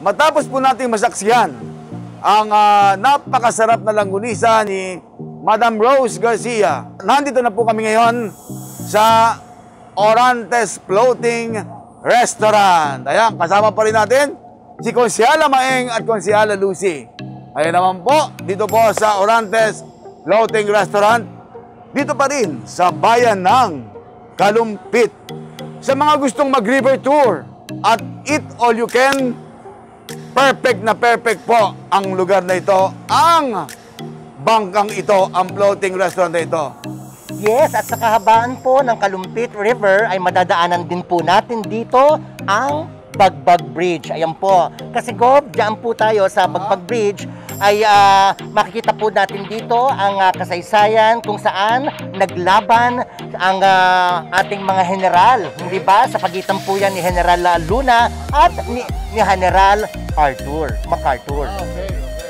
matapos po nating masaksihan ang ah, napakasarap na langgunisa ni Madam Rose Garcia. Nandito na po kami ngayon sa Orantes Floating Restaurant. Ayan, kasama pa rin natin si Konsyala Maeng at Konsyala Lucy. Ayan naman po, dito po sa Orantes Floating Restaurant. Dito pa rin sa bayan ng Kalumpit. Sa mga gustong mag-river tour at eat all you can, perfect na perfect po ang lugar na ito. Ang bangkang ito, ang floating restaurant na ito. Yes, at sa kahabaan po ng Kalumpit River ay madadaanan din po natin dito ang Bagbag Bridge. Ayan po. Kasi Gob, dyan po tayo sa Bagbag Bridge ay ah, makikita po natin dito ang ah, kasaysayan kung saan naglaban ang ah, ating mga general, di ba? Sa pagitan po yan ni General Luna at ni, ni General Arthur, MacArthur.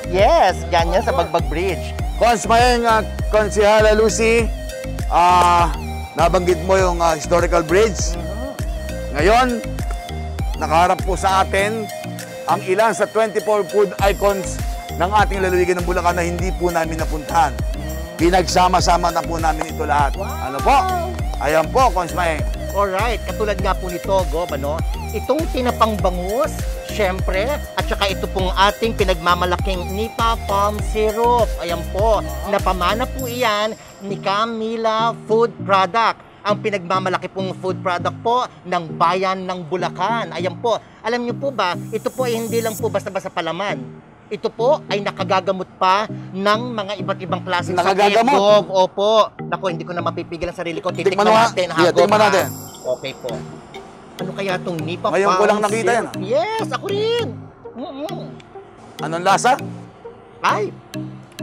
Yes, yan yan sa Bagbag Bridge. Cons Maeng, uh, Konsihala Lucy, ah, nabanggit mo yung ah, historical bridge. Ngayon, nakaharap po sa atin ang ilan sa 24 food icons ng ating lalawigan ng Bulacan na hindi po namin napuntahan. Pinagsama-sama na po namin ito lahat. Ano po? Ayan po, Cons Maeng. Alright, katulad nga po nito, Gob, ano? Itong tinapang bangus, syempre, at saka ito pong ating pinagmamalaking Nipa Palm Syrup. Ayan po, napamana po iyan ni Camila Food Product. Ang pinagmamalaki pong food product po ng bayan ng Bulacan. Ayan po, alam niyo po ba, ito po ay hindi lang po basta-basta palaman. Ito po ay nakagagamot pa ng mga iba't ibang klaseng Nakagagamot? sakit, Gob. Opo. Naku, hindi ko na mapipigil ang sarili ko. Titikman natin, ha, Yeah, tikman natin. Okay po. Ano kaya itong Nipa Ngayon ko lang nakita yan, Yes, ako rin. Mm-mm. Anong lasa? Ay,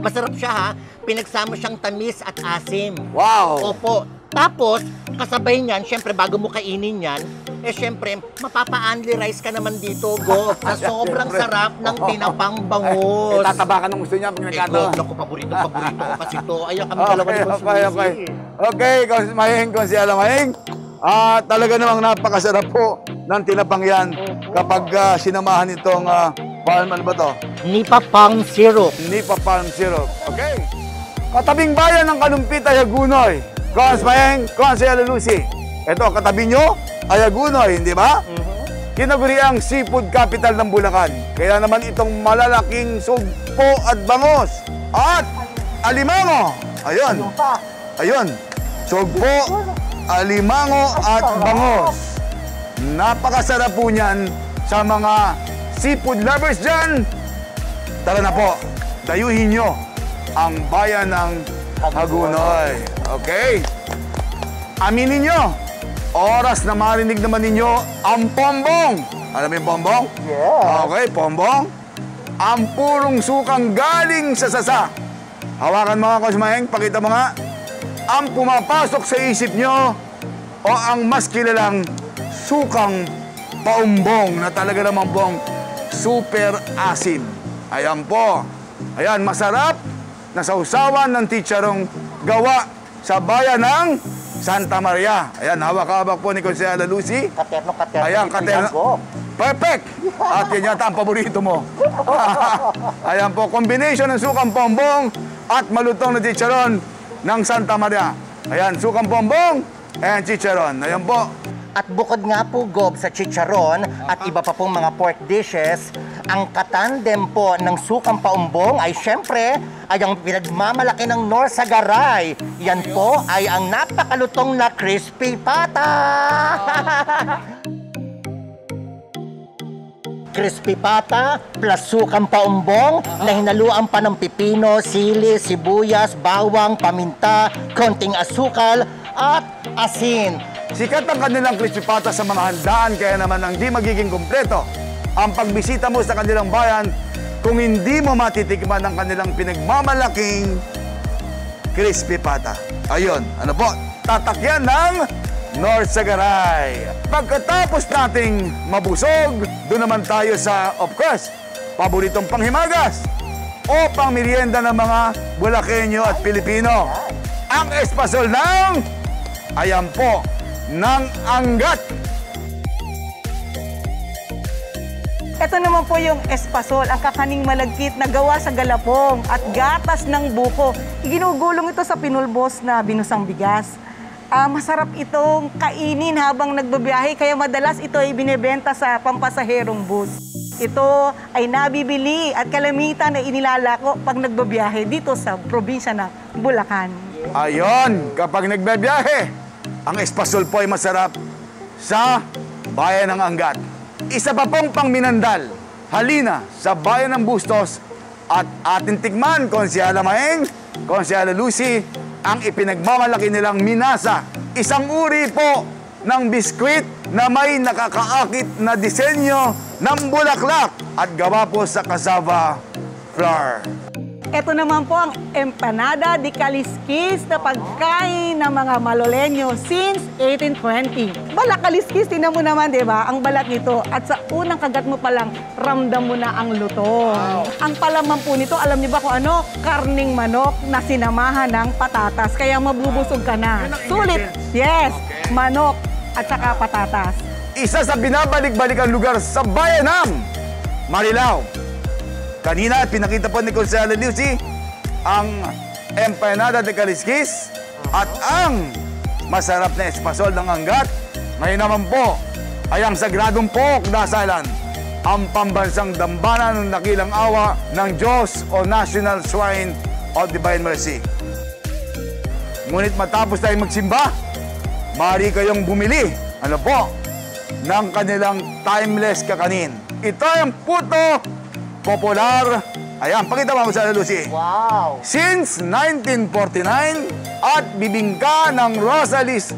masarap siya ha. Pinagsama siyang tamis at asim. Wow! Opo. Tapos, kasabay niyan, syempre bago mo kainin yan, eh syempre, mapapa-only rice ka naman dito, Go. Sa sobrang sarap ng tinapang Eh, bangus. tatabakan ng gusto niya pag Eh, Go, nagkataon. naku, paborito, paborito ko kasi ito. Ayaw kami dalawa Okay, ni Boss okay, okay. Okay, Kons Mahing, Konsyala Mahing. Ah, talaga namang napakasarap po ng tinapang yan kapag ah, sinamahan itong uh, palm, ano ba to? Nipa Palm Syrup. Nipa palm syrup. Okay. Katabing bayan ng Kalumpit, Ayagunoy. Kons Mahing, Konsyala Lucy. Ito, katabi nyo, Ayagunoy, hindi ba? Kinaguri ang seafood capital ng Bulacan. Kaya naman itong malalaking sugpo at bangos. At alimango. Ayun. Ayun, sugpo, alimango at bangos. Napakasarap po niyan sa mga seafood lovers dyan. Tara na po, dayuhin nyo ang bayan ng Hagunoy. Okay? Aminin nyo, oras na marinig naman ninyo ang pombong. Alam mo yung pombong? Yeah. Okay, pombong. Ang purong sukang galing sa sasa. Hawakan mga kusmaheng, pakita mo nga. Ang pumapasok sa isip nyo o ang mas kilalang sukang paumbong na talaga namang pong super asim. Ayan po. Ayan, masarap na sausawan ng teacherong gawa sa bayan ng Santa Maria. Ayan, hawak-hawak po ni Consejala Lucy. Ayan, ito katerno. yan, Go. Perfect! At yan yata ang paborito mo. Ayan po, combination ng sukang pombong at malutong na chicharon ng Santa Maria. Ayan, sukang pombong and chicharon. Ayan po. At bukod nga po, Gob, sa chicharon at iba pa pong mga pork dishes, ang katandem po ng sukang paumbong ay syempre ay ang pinagmamalaki ng Norsagaray. Yan po ay ang napakalutong na crispy pata. crispy pata plus sukang paumbong na hinaluan pa ng pipino, sili, sibuyas, bawang, paminta, konting asukal at asin. Sikat ang kanilang crispy pata sa mga handaan kaya naman ang di magiging kumpleto ang pagbisita mo sa kanilang bayan kung hindi mo matitikman ang kanilang pinagmamalaking crispy pata. Ayun, ano po? Tatakyan ng North Sagaray. Pagkatapos nating mabusog, doon naman tayo sa, of course, paboritong panghimagas o pangmerienda ng mga Bulakenyo at Pilipino. Ang espasol ng, ayan po, ng anggat. Ito naman po yung espasol, ang kakaning malagkit na gawa sa galapong at gatas ng buko. Iginugulong ito sa pinulbos na binusang bigas. Ah, masarap itong kainin habang nagbabiyahe kaya madalas ito ay binebenta sa pampasaherong bus. Ito ay nabibili at kalamitan ay inilalako pag nagbabiyahe dito sa probinsya ng Bulacan. Ayon, kapag nagbebiyahe, ang espasol po ay masarap sa bayan ng Angat. Isa pa pong pangminandal, halina sa bayan ng Bustos at atin tikman, Konsyala Maeng, Konsyala Lucy, ang ipinagmamalaki nilang minasa. Isang uri po ng biskwit na may nakakaakit na disenyo ng bulaklak at gawa po sa cassava flour. Ito naman po ang empanada de kaliskis na pagkain ng mga Malolenyo since 1820. Balak kaliskis, tinan mo naman, di ba? Ang balat nito. At sa unang kagat mo pa lang, ramdam mo na ang lutong. Ang palaman po nito, alam niyo ba kung ano? Karning manok na sinamahan ng patatas. Kaya mabubusog ka na. Sulit. Yes, manok at saka patatas. isa sa binabalik-balikan lugar sa bayan ng Marilao. Kanina, pinakita po ni Consela Lucy ang empanada de Calisquis at ang masarap na espasol ng Angat. Ngayon naman po ay ang sagradong pok dasalan ang pambansang dambana ng nakilang awa ng Diyos o National Shrine of Divine Mercy. Ngunit matapos tayong magsimba, maaari kayong bumili, ano po, ng kanilang timeless kakanin. Ito ang puto popular. Ayan, pakita mo sa Lucy. Wow! Since 1949 at bibingka ng Rosalis